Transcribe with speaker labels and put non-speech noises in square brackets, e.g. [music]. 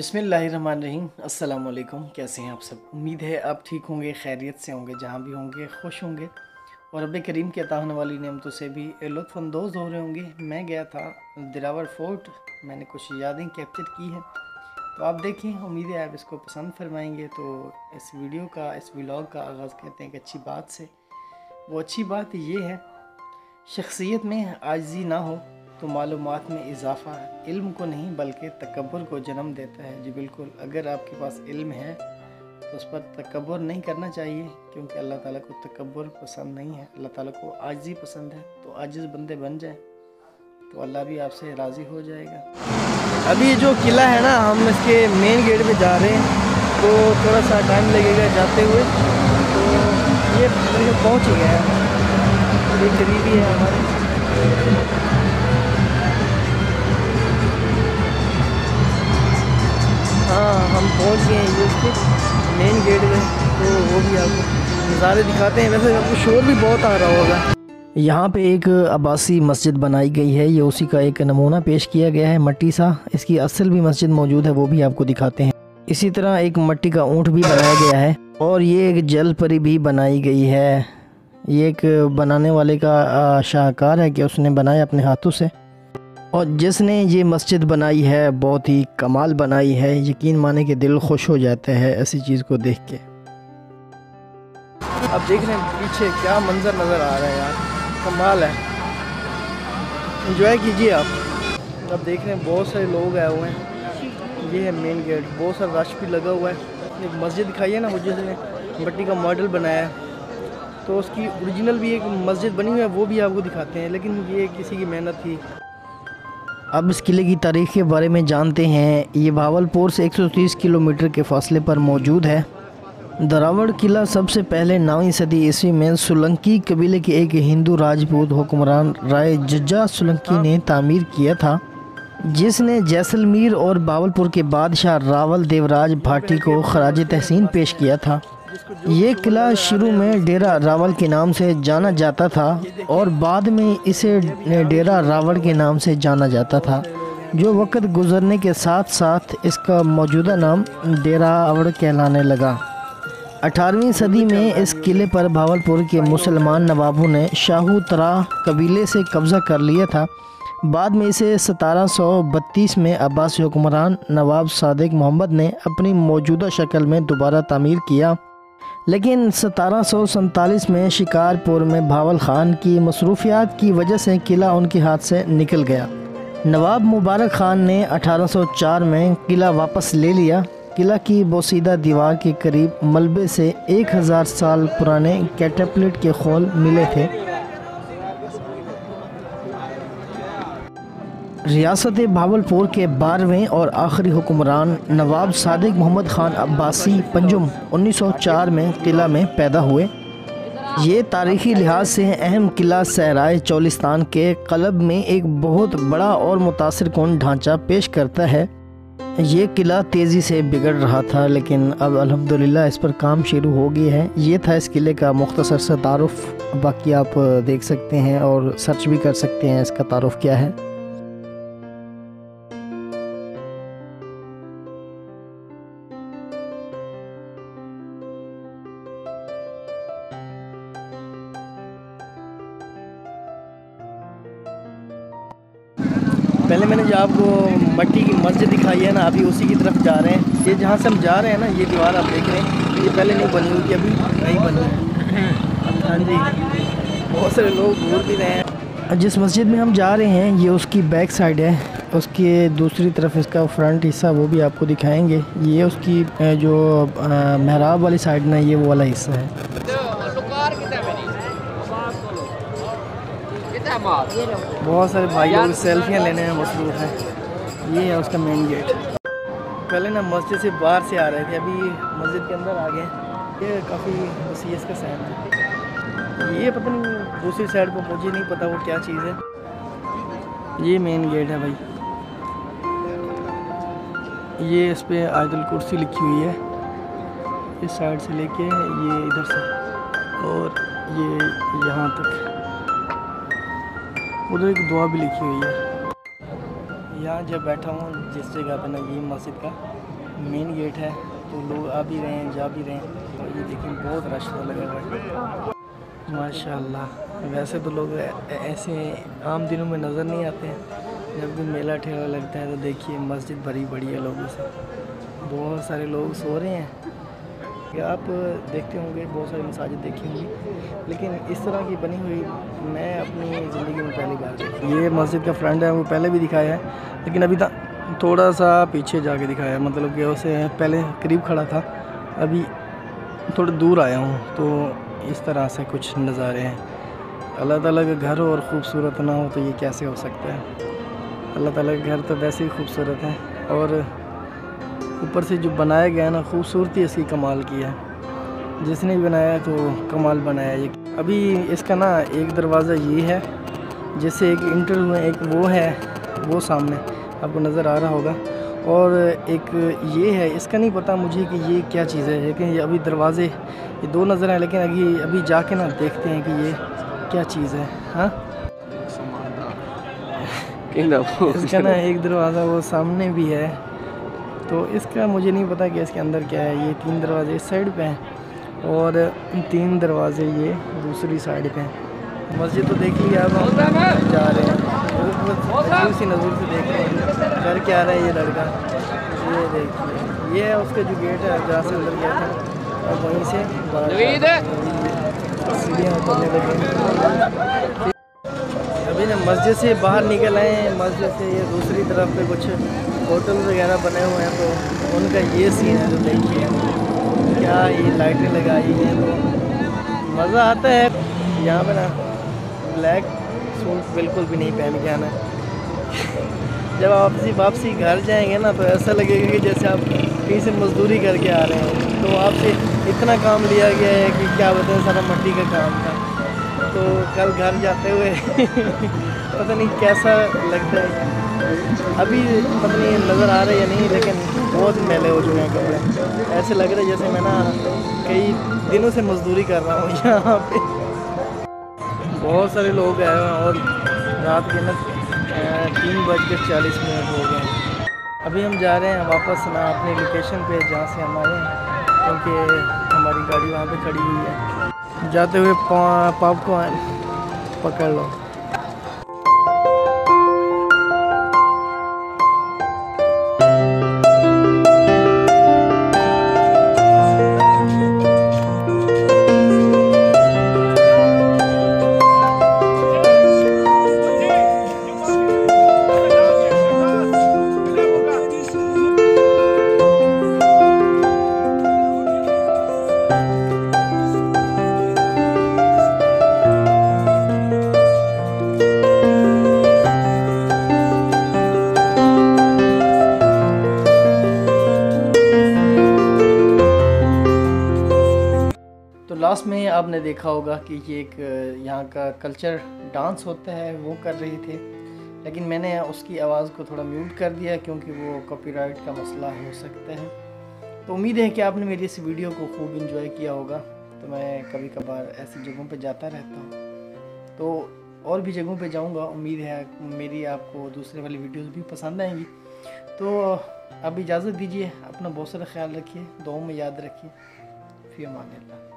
Speaker 1: बिसमीम वालेकुम कैसे हैं आप सब? उम्मीद है आप ठीक होंगे, खैरियत से होंगे, जहाँ भी होंगे, खुश होंगे। और रब करीम के अता होने वाली नियमतों से भी लुफ़ानंदोज़ हो रहे होंगे। मैं गया था दिलावर फोर्ट। मैंने कुछ यादें कैप्चर की हैं। तो आप देखें, उम्मीद है आप इसको पसंद फरमाएँगे। तो इस वीडियो का, इस व्लॉग का आगाज़ कहते हैं कि अच्छी बात से। वो अच्छी बात ये है, शख्सियत में आजी ना हो। तो मालूम में इजाफ़ा इल्म को नहीं, बल्कि तकबर को जन्म देता है। जी बिल्कुल, अगर आपके पास इल्म है तो उस पर तकबर नहीं करना चाहिए, क्योंकि अल्लाह ताला को तकबर पसंद नहीं है। अल्लाह ताला को आजी पसंद है तो आजिज़ बंदे बन जाए तो अल्लाह भी आपसे राज़ी हो जाएगा। अभी जो किला है ना, हम इसके मेन गेट पे जा रहे हैं तो थोड़ा सा टाइम लगेगा जाते हुए। तो ये पहुँच ही गया है, ये करीबी है हमारे। उसके मेन गेट में तो वो भी आपको नज़ारे दिखाते हैं। वैसे आपको शोर भी बहुत आ रहा होगा। यहाँ पे एक अब्बासी मस्जिद बनाई गई है। ये उसी का एक नमूना पेश किया गया है, मट्टी सा। इसकी असल भी मस्जिद मौजूद है, वो भी आपको दिखाते हैं। इसी तरह एक मट्टी का ऊँट भी बनाया गया है और ये एक जल परी भी बनाई गई है। ये एक बनाने वाले का शाहकार है कि उसने बनाया अपने हाथों से। और जिसने ये मस्जिद बनाई है, बहुत ही कमाल बनाई है, यकीन माने कि दिल खुश हो जाता है ऐसी चीज़ को देख के। अब देख रहे हैं पीछे क्या मंज़र नज़र आ रहा है यार, कमाल है। इंजॉय कीजिए आप। अब देख रहे हैं बहुत सारे लोग आए हुए हैं। ये है मेन गेट बहुत सारा रश भी लगा हुआ है। एक मस्जिद दिखाई है ना मुझे जिसने मट्टी का मॉडल बनाया है। तो उसकी ओरिजिनल भी एक मस्जिद बनी हुई है, वो भी आपको दिखाते हैं, लेकिन ये किसी की मेहनत थी। अब इस किले की तारीख़ के बारे में जानते हैं। ये भावलपुर से 130 किलोमीटर के फासले पर मौजूद है। दरावड़ किला सबसे पहले नौवीं सदी ईस्वी में सोलंकी कबीले के एक हिंदू राजपूत हुक्मरान राय जज्जा सोलंकी ने तामीर किया था, जिसने जैसलमेर और बावलपुर के बादशाह रावल देवराज भाटी को खराज तहसीन पेश किया था। ये किला शुरू में डेरा रावल के नाम से जाना जाता था और बाद में इसे डेरा रावल के नाम से जाना जाता था, जो वक्त गुजरने के साथ साथ इसका मौजूदा नाम डेरा अवड़ कहलाने लगा। 18वीं सदी में इस किले पर भावलपुर के मुसलमान नवाबों ने शाहू तरा कबीले से कब्ज़ा कर लिया था। बाद में इसे 1732 में अब्बासी हुक्मरान नवाब सादिक मोहम्मद ने अपनी मौजूदा शक्ल में दोबारा तामीर किया। लेकिन सतारह में शिकारपुर में भावल ख़ान की मसरूफियात की वजह से किला उनके हाथ से निकल गया। नवाब मुबारक ख़ान ने 1804 में किला वापस ले लिया। किला की बोसीदा दीवार के करीब मलबे से 1000 साल पुराने कैटपलेट के खोल मिले थे। रियासत भावलपुर के बारहवें और आखिरी हुक्मरान नवाब सादिक मोहम्मद ख़ान अब्बासी पंजुम 1904 में किला में पैदा हुए। ये तारीख़ी लिहाज से अहम किला सहराय चौलिस्तान के कलब में एक बहुत बड़ा और मुतासर कौन ढांचा पेश करता है। ये किला तेज़ी से बिगड़ रहा था, लेकिन अब अल्हम्दुलिल्लाह इस पर काम शुरू हो गया है। ये था इस किले का मुख्तसर सा तारुफ़। बाकी आप देख सकते हैं और सर्च भी कर सकते हैं इसका तारुफ़ क्या है। पहले मैंने जो आपको मट्टी की मस्जिद दिखाई है ना, अभी उसी की तरफ़ जा रहे हैं। ये जहाँ से हम जा रहे हैं ना, ये दीवार आप देख रहे हैं। ये पहले नहीं बनी हुई थी, अभी नहीं बनी है। हाँ जी। बहुत सारे लोग घूर भी रहे हैं। जिस मस्जिद में हम जा रहे हैं, ये उसकी बैक साइड है। उसके दूसरी तरफ़ इसका फ्रंट हिस्सा, वो भी आपको दिखाएँगे। ये उसकी जो महराब वाली साइड ना, ये वो वाला हिस्सा है। बहुत सारे भाई लोग सेल्फियाँ लेने में मसरूफ़ हैं। ये है उसका मेन गेट पहले ना मस्जिद से बाहर से आ रहे थे अभी मस्जिद के अंदर आ गए ये काफ़ी वसी इसका सहन है। ये पता नहीं दूसरी साइड पर मुझे नहीं पता वो क्या चीज़ है। ये मेन गेट है भाई। ये इस पर आयतुल कुर्सी लिखी हुई है। इस साइड से लेके ये इधर से और ये यहाँ तक। उधर एक दुआ भी लिखी हुई है। यहाँ जब बैठा हूँ जिस जगह पर ना मस्जिद का। मेन गेट है तो लोग आ भी रहे हैं, जा भी रहे हैं। और ये देखिए बहुत रश तो लगा हुआ है। माशाल्लाह, वैसे तो लोग ऐसे आम दिनों में नज़र नहीं आते हैं। जब भी मेला ठेला लगता है तो देखिए मस्जिद भरी बड़ी है लोगों से। बहुत सारे लोग सो रहे हैं। आप देखते होंगे, बहुत सारी मसाजिद देखी होंगी। लेकिन इस तरह की बनी हुई मैं अपनी ज़िंदगी में पहली बार देखी ये मस्जिद का फ्रंट है, वो पहले भी दिखाया है, लेकिन अभी तक थोड़ा सा पीछे जाके दिखाया है। मतलब कि उसे पहले करीब खड़ा था, अभी थोड़ा दूर आया हूँ तो इस तरह से कुछ नज़ारे हैं। अल्लाह ताला का घर और ख़ूबसूरत ना हो तो ये कैसे हो सकता है? अल्लाह ताला का घर तो वैसे ही खूबसूरत है, और ऊपर से जो बनाया गया है ना खूबसूरती इसकी कमाल की है। जिसने भी बनाया तो कमाल बनाया ये अभी इसका ना एक दरवाज़ा ये है जैसे एक इंटर हुए एक वो है वो सामने आपको नज़र आ रहा होगा। और एक ये है इसका नहीं पता मुझे कि ये क्या चीज़ है लेकिन ये अभी दरवाज़े ये दो नज़र हैं लेकिन अभी अभी जाके ना देखते हैं कि ये क्या चीज़ है हाँ? [laughs] इसका ना [laughs] एक दरवाज़ा वो सामने भी है। तो इसका मुझे नहीं पता कि इसके अंदर क्या है। ये तीन दरवाजे इस साइड पे हैं और तीन दरवाजे ये दूसरी साइड पे हैं। मस्जिद तो देख लिया अब हम जा रहे हैं। उसी नज़र से देख रहे हैं। घर क्या रहा है ये लड़का? ये देखिए, ये है उसका जो गेट है, जहाँ से अंदर गया था और वहीं से सीढ़ियाँ उतरने लगे मस्जिद से बाहर निकल आए हैं। मस्जिद से ये दूसरी तरफ़ पे कुछ होटल वगैरह बने हुए हैं तो उनका ये सीन है जो देखिए। क्या ये लाइटें लगाई हैं तो मज़ा आता है। यहाँ पर ना ब्लैक सूट बिल्कुल भी नहीं पहन के आना [laughs] जब आप वापसी वापसी घर जाएँगे ना तो ऐसा लगेगा कि जैसे आप कहीं से मजदूरी करके आ रहे हैं। तो आपसे इतना काम लिया गया है कि क्या बताएँ, सारा मट्टी का काम था। तो कल घर जाते हुए [laughs] पता नहीं कैसा लगता है। अभी पता नहीं नज़र आ रहा है या नहीं, लेकिन बहुत मैले हो चुके हैं कपड़े। ऐसे लग रहे जैसे मैं ना कई दिनों से मजदूरी कर रहा हूँ [laughs] यहाँ पे। बहुत सारे लोग आए हैं और रात के ना तीन बज के चालीस मिनट हो गए अभी हम जा रहे हैं वापस ना अपने लोकेशन पे, जहाँ से हम आए हैं, क्योंकि हमारी गाड़ी वहाँ पे खड़ी हुई है। जाते हुए पॉपकॉर्न पकड़ लो। आपने देखा होगा कि ये एक यहाँ का कल्चर डांस होता है, वो कर रहे थे। लेकिन मैंने उसकी आवाज़ को थोड़ा म्यूट कर दिया क्योंकि वो कॉपीराइट का मसला हो सकता है। तो उम्मीद है कि आपने मेरी इस वीडियो को खूब इंजॉय किया होगा। तो मैं कभी कभार ऐसी जगहों पर जाता रहता हूँ। तो और भी जगहों पर जाऊँगा, उम्मीद है मेरी आपको दूसरे वाली वीडियोज़ भी पसंद आएँगी। तो अब इजाज़त दीजिए, अपना बहुत सारा ख्याल रखिए दो में याद रखिए। फिर मान अल्लाह